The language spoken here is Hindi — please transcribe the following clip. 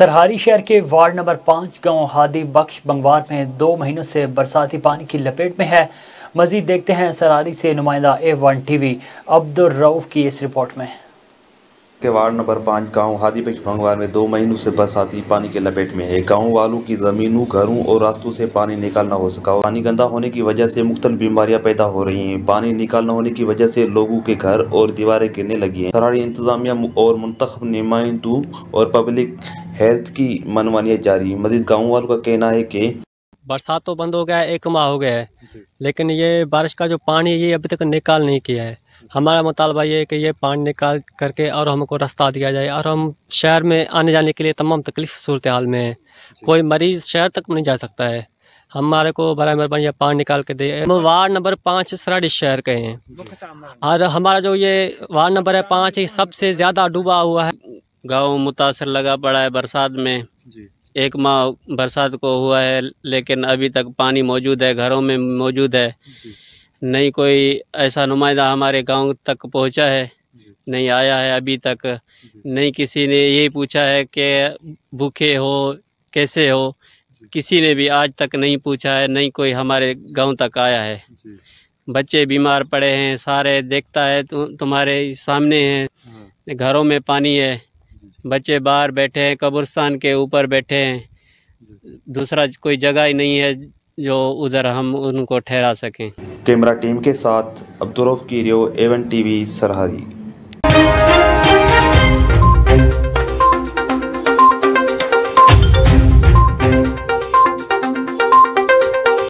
सरहारी शहर के वार्ड नंबर पाँच गाँव हादी बख्श बंगवार में दो महीनों से बरसाती पानी की लपेट में है। मजीद देखते हैं सरहारी से नुमाइंदा A one T V Abdul Rauf की इस रिपोर्ट में। के वार्ड नंबर पाँच गाँव हादीपेश भंगवार में दो महीनों से बरसाती पानी के लपेट में है। गाँव वालों की जमीनों, घरों और रास्तों से पानी निकालना हो सका पानी गंदा होने की वजह से मुख्तल बीमारियाँ पैदा हो रही हैं। पानी निकालना होने की वजह से लोगों के घर और दीवारें गिरने लगी हैं। सरारी इंतजामिया और मुंतब नुमाइंदों और पब्लिक हेल्थ की मनमानियाँ जारी मजीद गाँव वालों का कहना है की बरसात तो बंद हो गया है एक माह हो गया है। लेकिन ये बारिश का जो पानी है ये अभी तक निकाल नहीं किया है। हमारा मुतालबा ये है कि ये पानी निकाल करके और हमको रास्ता दिया जाए और हम शहर में आने जाने के लिए तमाम तकलीफ़ सूरत हाल में है। कोई मरीज़ शहर तक नहीं जा सकता है। हमारे को बड़ा मेहरबानी पानी निकाल के दे। हम वार्ड नंबर पाँच सराडी शहर के हैं। और हमारा जो ये वार्ड नंबर है पाँच सबसे ज़्यादा डूबा हुआ है। गाँव मुतासर लगा पड़ा है बरसात में। एक माह बरसात को हुआ है लेकिन अभी तक पानी मौजूद है घरों में मौजूद है। नहीं कोई ऐसा नुमाइंदा हमारे गाँव तक पहुँचा है नहीं आया है अभी तक। नहीं किसी ने यही पूछा है कि भूखे हो कैसे हो किसी ने भी आज तक नहीं पूछा है नहीं कोई हमारे गाँव तक आया है। बच्चे बीमार पड़े हैं सारे देखता है तु, तुम्हारे सामने हैं। घरों में पानी है बच्चे बाहर बैठे हैं कब्रस्तान के ऊपर बैठे हैं। दूसरा कोई जगह ही नहीं है जो उधर हम उनको ठहरा सकें। कैमरा टीम के साथ अब्दुलरफ की रियो एवन टीवी सरहरी।